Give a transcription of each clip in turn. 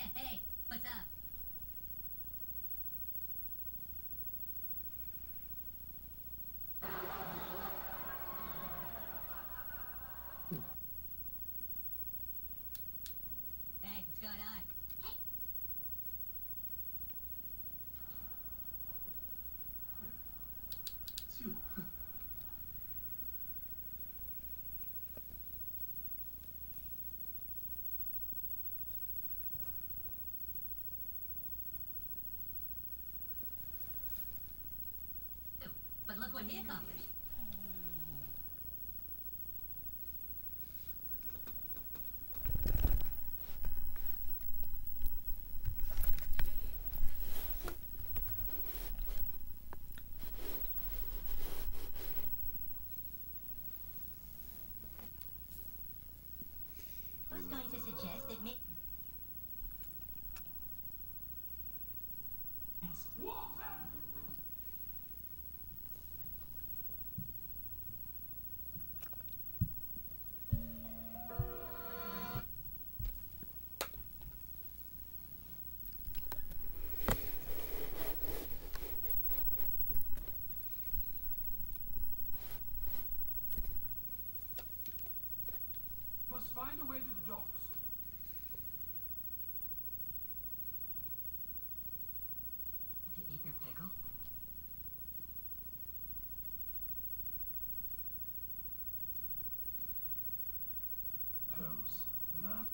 Hey, hey, morrer, Capa? Find a way to the docks. to eat your pickle. Holmes. Man.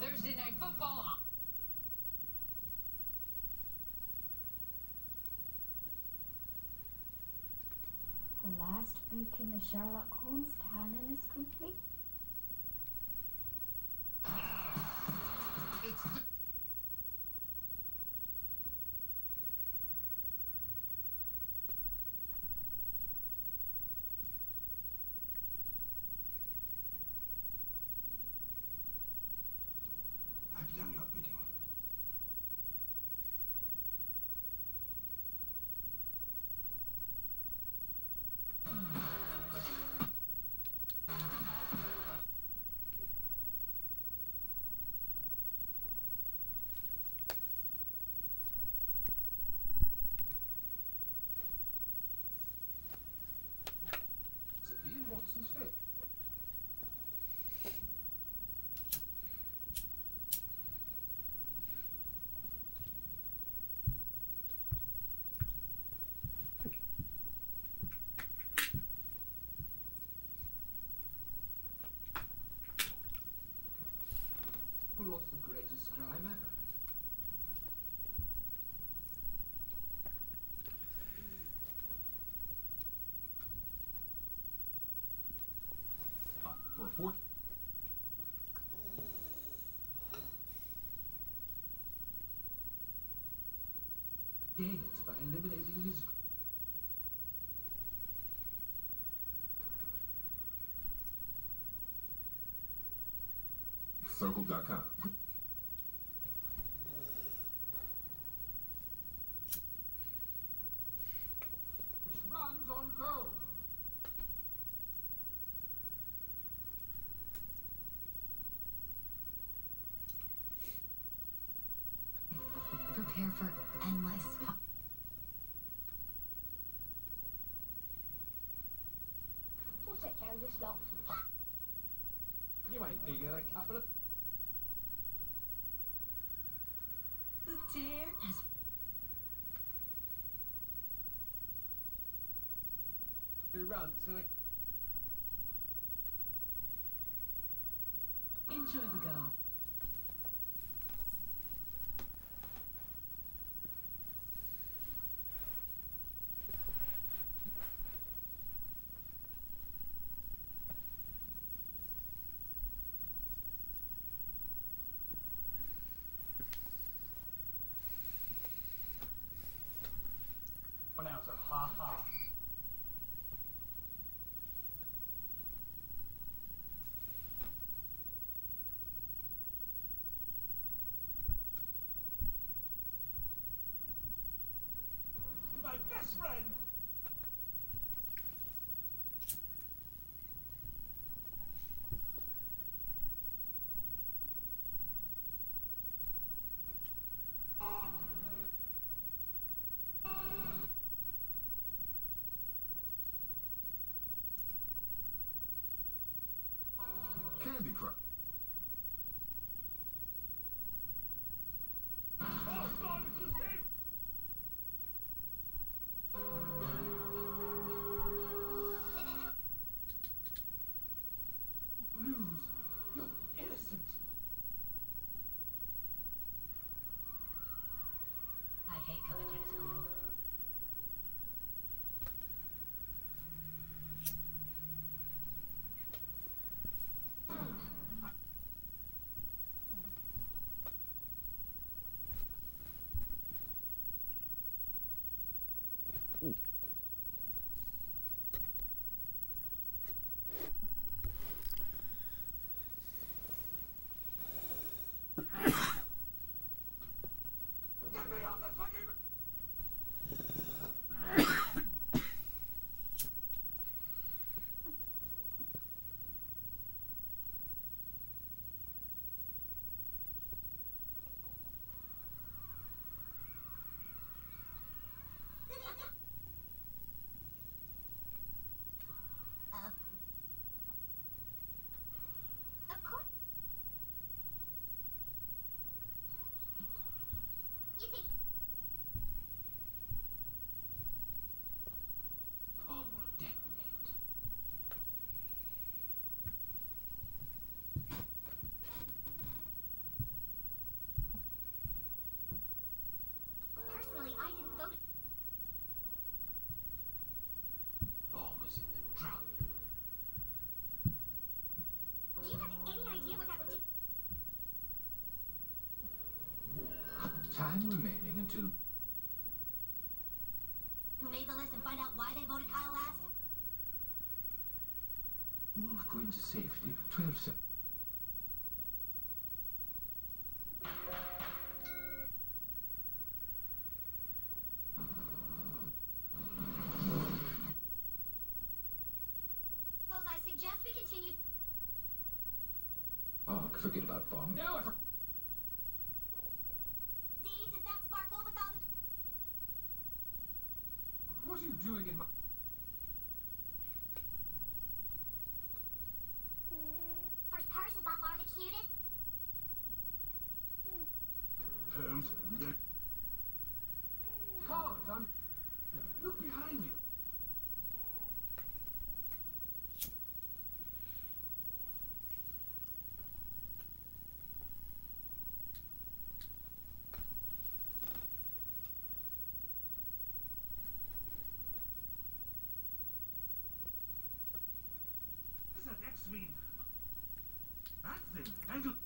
Thursday night football. Last book in the Sherlock Holmes canon is complete. I've done your Was the greatest crime ever? For a fort. Gain it by eliminating his. Circle.com. which runs on coal. Prepare for endless. We'll take care of this lot. You ain't bigger than a couple of. Dear. And a. Enjoy the go. Move Queen to safety. 12 seconds. I suggest we continue. Ark, forget about bomb. No, I for- D, does that sparkle with all the. What are you doing in my... X mean? That thing.